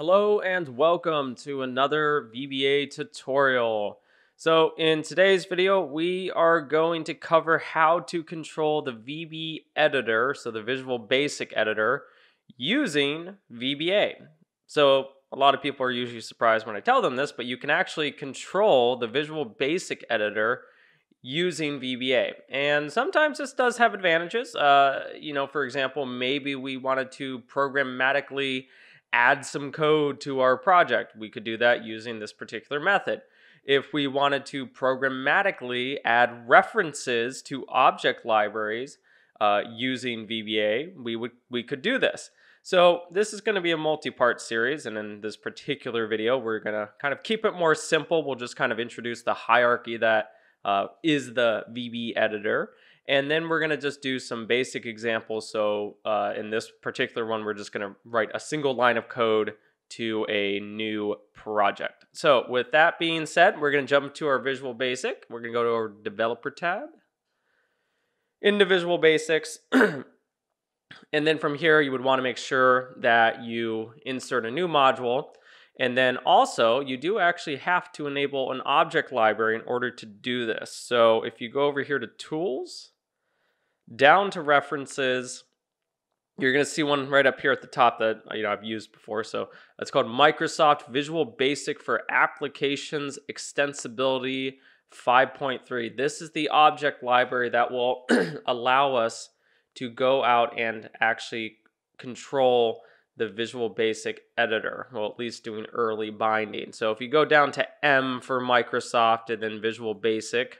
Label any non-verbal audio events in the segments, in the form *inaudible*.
Hello and welcome to another VBA tutorial. So in today's video, we are going to cover how to control the VB editor, so the Visual Basic editor, using VBA. So a lot of people are usually surprised when I tell them this, but you can actually control the Visual Basic editor using VBA. And sometimes this does have advantages. Uh, you know, for example, maybe we wanted to programmatically add some code to our project. We could do that using this particular method. If we wanted to programmatically add references to object libraries uh, using VBA, we would we could do this. So this is going to be a multi-part series, and in this particular video, we're going to kind of keep it more simple. We'll just kind of introduce the hierarchy that uh, is the VB editor. And then we're going to just do some basic examples. So uh, in this particular one, we're just going to write a single line of code to a new project. So with that being said, we're going to jump to our Visual Basic. We're going to go to our Developer tab. Into Visual Basics. *clears throat* and then from here, you would want to make sure that you insert a new module. And then also, you do actually have to enable an object library in order to do this. So if you go over here to Tools, down to References, you're going to see one right up here at the top that uh, you know I've used before. So it's called Microsoft Visual Basic for Applications Extensibility 5.3. This is the object library that will *clears throat* allow us to go out and actually control the Visual Basic editor, well, at least doing early binding. So if you go down to M for Microsoft and then Visual Basic,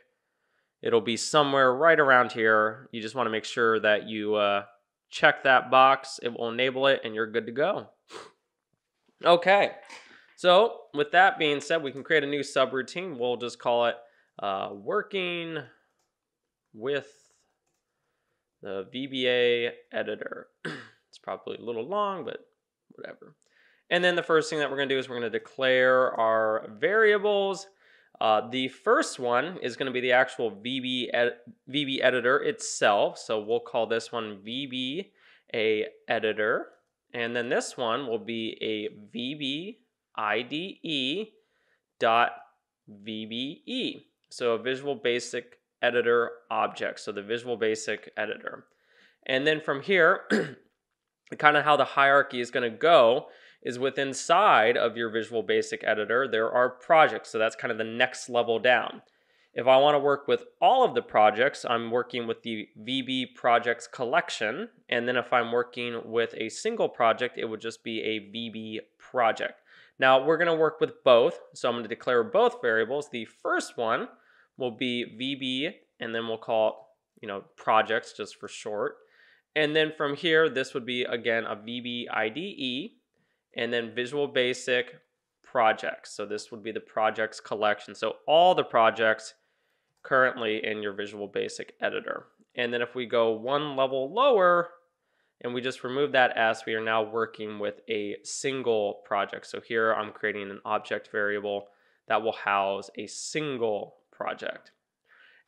it'll be somewhere right around here. You just want to make sure that you uh, check that box. It will enable it and you're good to go. Okay, so with that being said, we can create a new subroutine. We'll just call it uh, working with the VBA editor. *clears throat* it's probably a little long, but whatever. And then the first thing that we're going to do is we're going to declare our variables. Uh, the first one is going to be the actual VB, ed VB editor itself. So we'll call this one VB a editor. And then this one will be a VB IDE dot VBE. So a Visual Basic Editor object. So the Visual Basic Editor. And then from here, *clears throat* kind of how the hierarchy is going to go is with inside of your Visual Basic editor, there are projects. So that's kind of the next level down. If I want to work with all of the projects, I'm working with the VB projects collection. And then if I'm working with a single project, it would just be a VB project. Now we're going to work with both. So I'm going to declare both variables. The first one will be VB, and then we'll call it, you know, projects just for short. And then from here, this would be, again, a VB IDE, and then Visual Basic projects. So this would be the projects collection. So all the projects currently in your Visual Basic editor. And then if we go one level lower, and we just remove that S, we are now working with a single project. So here I'm creating an object variable that will house a single project.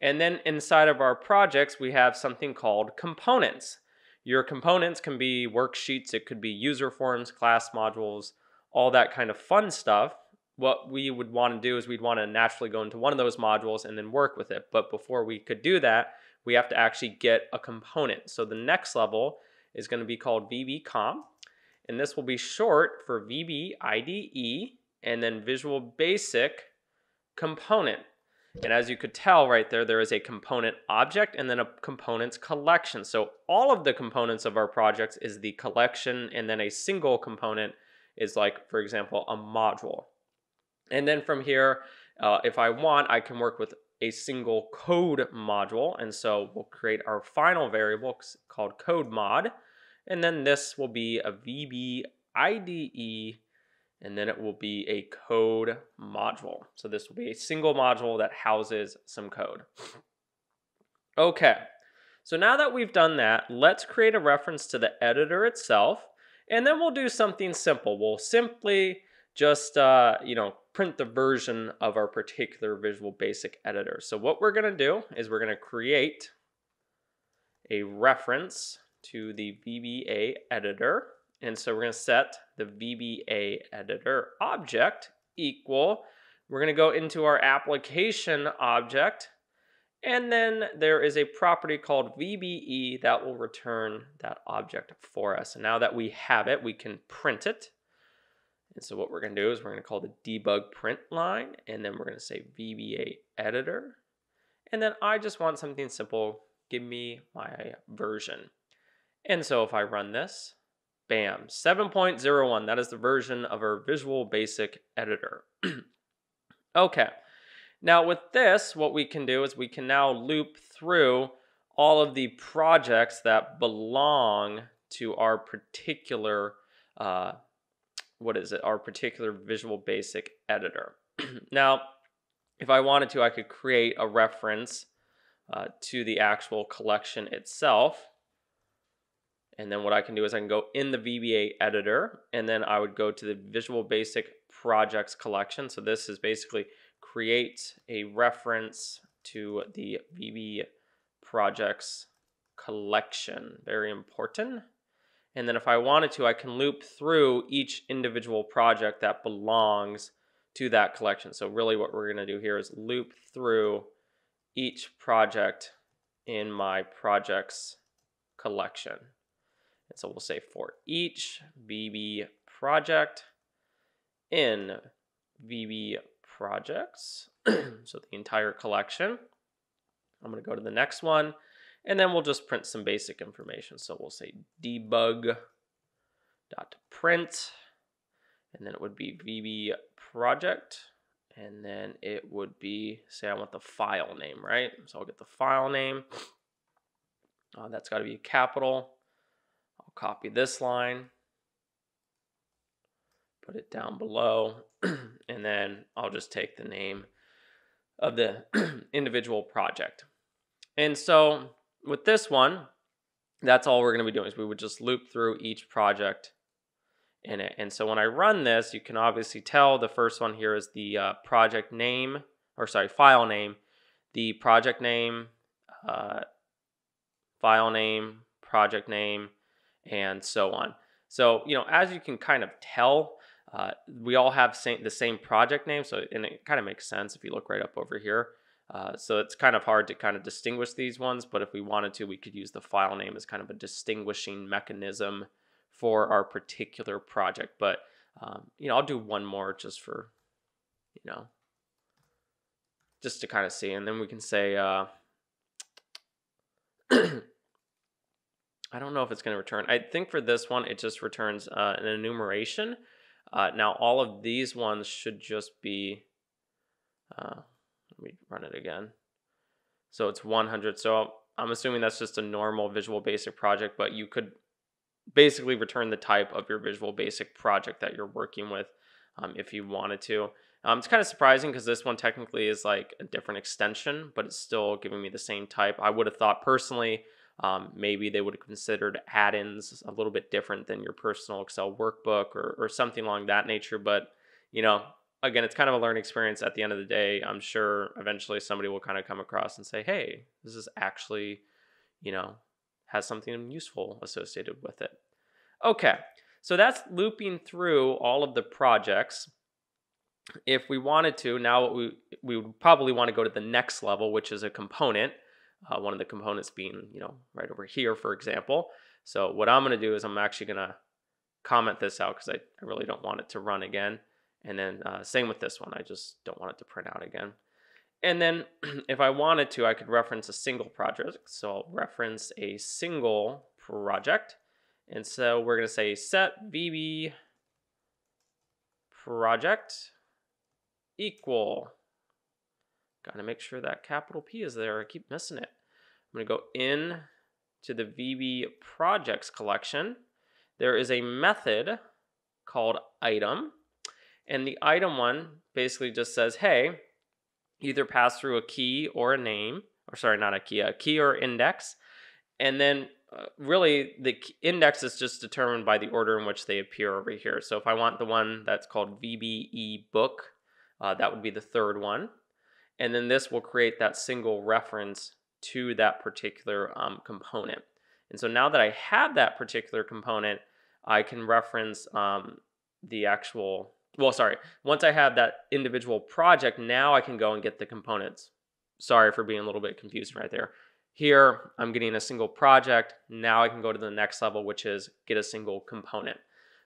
And then inside of our projects, we have something called components. Your components can be worksheets, it could be user forms, class modules, all that kind of fun stuff. What we would want to do is we'd want to naturally go into one of those modules and then work with it. But before we could do that, we have to actually get a component. So the next level is going to be called VBCom. And this will be short for VB IDE and then Visual Basic Component. And as you could tell right there, there is a component object and then a components collection. So all of the components of our projects is the collection and then a single component is like, for example, a module. And then from here, uh, if I want, I can work with a single code module. And so we'll create our final variable called code mod. And then this will be a VB IDE and then it will be a code module. So this will be a single module that houses some code. Okay, so now that we've done that, let's create a reference to the editor itself, and then we'll do something simple. We'll simply just, uh, you know, print the version of our particular Visual Basic editor. So what we're gonna do is we're gonna create a reference to the VBA editor, And so we're going to set the VBA editor object equal. We're going to go into our application object. And then there is a property called VBE that will return that object for us. And now that we have it, we can print it. And so what we're going to do is we're going to call the debug print line. And then we're going to say VBA editor. And then I just want something simple. Give me my version. And so if I run this, bam, 7.01, that is the version of our Visual Basic Editor. *clears throat* okay, now with this, what we can do is we can now loop through all of the projects that belong to our particular, uh, what is it, our particular Visual Basic Editor. *clears throat* now, if I wanted to, I could create a reference uh, to the actual collection itself. And then what I can do is I can go in the VBA editor and then I would go to the Visual Basic Projects collection. So this is basically create a reference to the VB projects collection. Very important. And then if I wanted to, I can loop through each individual project that belongs to that collection. So really what we're going to do here is loop through each project in my projects collection. And so we'll say for each VB project in VB projects, *clears throat* so the entire collection. I'm going to go to the next one, and then we'll just print some basic information. So we'll say debug dot print, and then it would be VB project, and then it would be, say I want the file name, right? So I'll get the file name. Uh, that's got to be capital. I'll copy this line, put it down below, *clears throat* and then I'll just take the name of the *clears throat* individual project. And so with this one, that's all we're going to be doing is we would just loop through each project in it. And so when I run this, you can obviously tell the first one here is the uh, project name, or sorry, file name, the project name, uh, file name, project name, and so on. So, you know, as you can kind of tell, uh, we all have same, the same project name, so and it kind of makes sense if you look right up over here. Uh, so it's kind of hard to kind of distinguish these ones, but if we wanted to, we could use the file name as kind of a distinguishing mechanism for our particular project. But, um, you know, I'll do one more just for, you know, just to kind of see. And then we can say, uh, *clears throat* I don't know if it's going to return. I think for this one, it just returns uh, an enumeration. Uh, now, all of these ones should just be, uh, let me run it again. So it's 100. So I'm assuming that's just a normal Visual Basic project, but you could basically return the type of your Visual Basic project that you're working with um, if you wanted to. Um, it's kind of surprising because this one technically is like a different extension, but it's still giving me the same type. I would have thought personally um, maybe they would have considered add-ins a little bit different than your personal Excel workbook or, or something along that nature. But you know, again, it's kind of a learning experience. At the end of the day, I'm sure eventually somebody will kind of come across and say, "Hey, this is actually, you know, has something useful associated with it." Okay, so that's looping through all of the projects. If we wanted to, now we we would probably want to go to the next level, which is a component uh, one of the components being, you know, right over here, for example. So what I'm going to do is I'm actually going to comment this out because I, I, really don't want it to run again. And then uh, same with this one. I just don't want it to print out again. And then *clears throat* if I wanted to, I could reference a single project. So I'll reference a single project. And so we're going to say set VB project equal Got to make sure that capital P is there. I keep missing it. I'm going to go in to the VB projects collection. There is a method called item. And the item one basically just says, hey, either pass through a key or a name, or sorry, not a key, a key or index. And then uh, really the index is just determined by the order in which they appear over here. So if I want the one that's called VBE book, uh, that would be the third one and then this will create that single reference to that particular um, component. And so now that I have that particular component, I can reference um, the actual, well, sorry, once I have that individual project, now I can go and get the components. Sorry for being a little bit confusing right there. Here, I'm getting a single project. Now I can go to the next level, which is get a single component.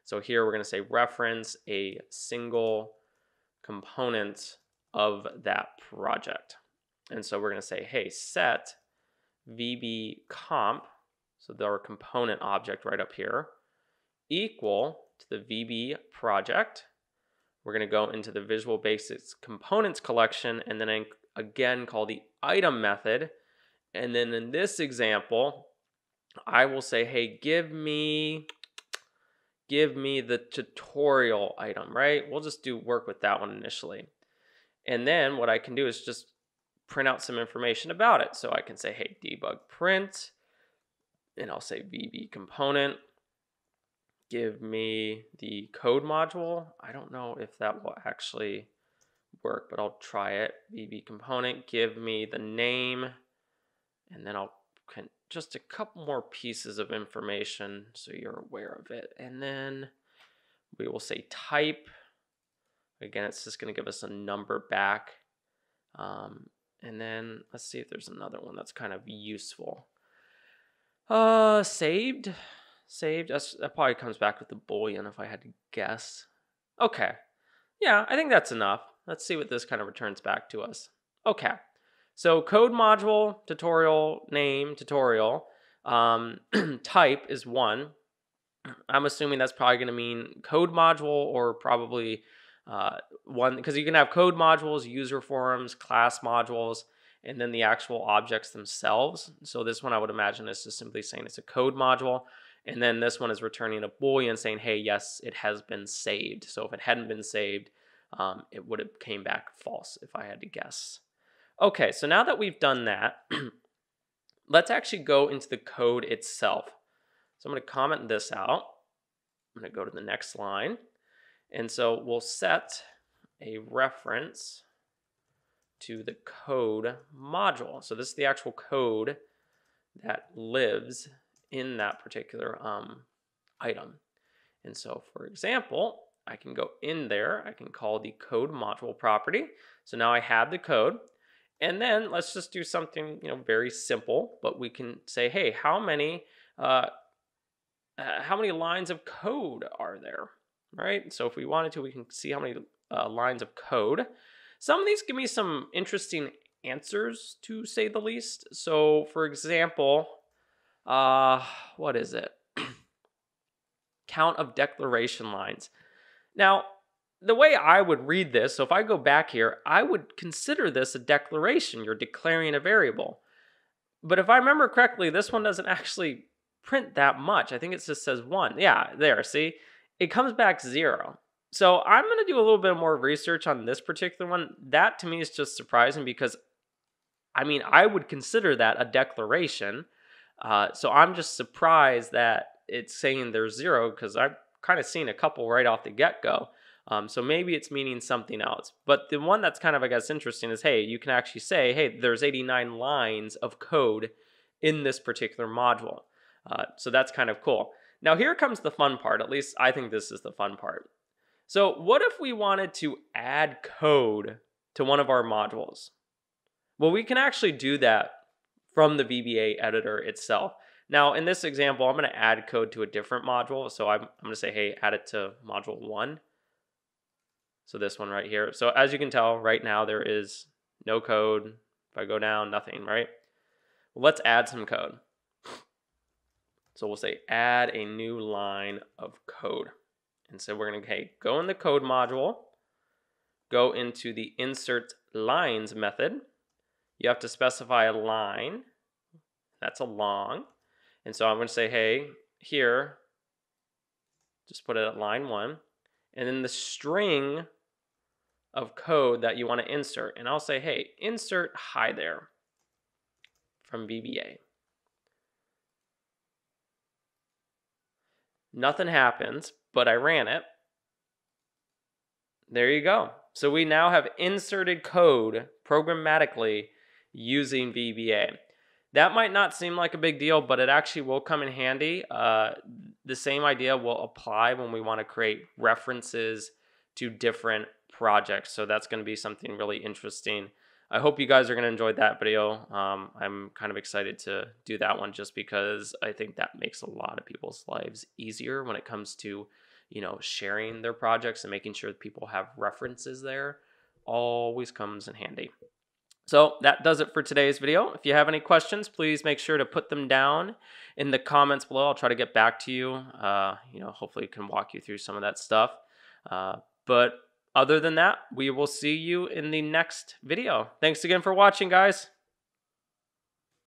So here we're going to say reference a single component of that project. And so we're going to say, hey, set VB comp, so our component object right up here, equal to the VB project. We're going to go into the Visual Basics components collection and then again call the item method. And then in this example, I will say, hey, give me give me the tutorial item, right? We'll just do work with that one initially. And then what I can do is just print out some information about it. So I can say, hey, debug print, and I'll say VB component. Give me the code module. I don't know if that will actually work, but I'll try it. VB component, give me the name, and then I'll can just a couple more pieces of information so you're aware of it. And then we will say type. Again, it's just going to give us a number back. Um, and then let's see if there's another one that's kind of useful. Uh, saved, saved. That's, that probably comes back with the boolean if I had to guess. Okay, yeah, I think that's enough. Let's see what this kind of returns back to us. Okay, so code module tutorial name tutorial um, *clears throat* type is one. I'm assuming that's probably going to mean code module or probably uh, one because you can have code modules, user forms, class modules, and then the actual objects themselves. So this one I would imagine is just simply saying it's a code module. And then this one is returning a boolean saying, hey, yes, it has been saved. So if it hadn't been saved, um, it would have came back false if I had to guess. Okay, so now that we've done that, *clears throat* let's actually go into the code itself. So I'm going to comment this out. I'm going to go to the next line. And so we'll set a reference to the code module. So this is the actual code that lives in that particular um, item. And so for example, I can go in there, I can call the code module property. So now I have the code. And then let's just do something, you know, very simple, but we can say, hey, how many, uh, uh, how many lines of code are there? Right? So if we wanted to, we can see how many uh, lines of code. Some of these give me some interesting answers, to say the least. So for example, uh, what is it? *clears throat* Count of declaration lines. Now, the way I would read this, so if I go back here, I would consider this a declaration. You're declaring a variable. But if I remember correctly, this one doesn't actually print that much. I think it just says one. Yeah, there, see? It comes back zero. So I'm going to do a little bit more research on this particular one. That to me is just surprising because, I mean, I would consider that a declaration. Uh, so I'm just surprised that it's saying there's zero because I've kind of seen a couple right off the get go. Um, so maybe it's meaning something else. But the one that's kind of, I guess, interesting is hey, you can actually say, hey, there's 89 lines of code in this particular module. Uh, so that's kind of cool. Now here comes the fun part, at least I think this is the fun part. So what if we wanted to add code to one of our modules? Well, we can actually do that from the VBA editor itself. Now, in this example, I'm going to add code to a different module. So I'm, I'm going to say, hey, add it to module one. So this one right here. So as you can tell, right now there is no code. If I go down, nothing, right? Well, let's add some code. So we'll say add a new line of code. And so we're going to okay, go in the code module, go into the insert lines method. You have to specify a line. That's a long. And so I'm going to say, hey, here, just put it at line one. And then the string of code that you want to insert. And I'll say, hey, insert hi there from VBA. Nothing happens, but I ran it. There you go. So we now have inserted code programmatically using VBA. that might not seem like a big deal, but it actually will come in handy. Uh, the same idea will apply when we want to create references to different projects. So that's going to be something really interesting. I hope you guys are going to enjoy that video. Um, I'm kind of excited to do that one just because I think that makes a lot of people's lives easier when it comes to, you know, sharing their projects and making sure that people have references there. Always comes in handy. So that does it for today's video. If you have any questions, please make sure to put them down in the comments below. I'll try to get back to you. Uh, you know, hopefully, can walk you through some of that stuff. Uh, but other than that, we will see you in the next video. Thanks again for watching, guys.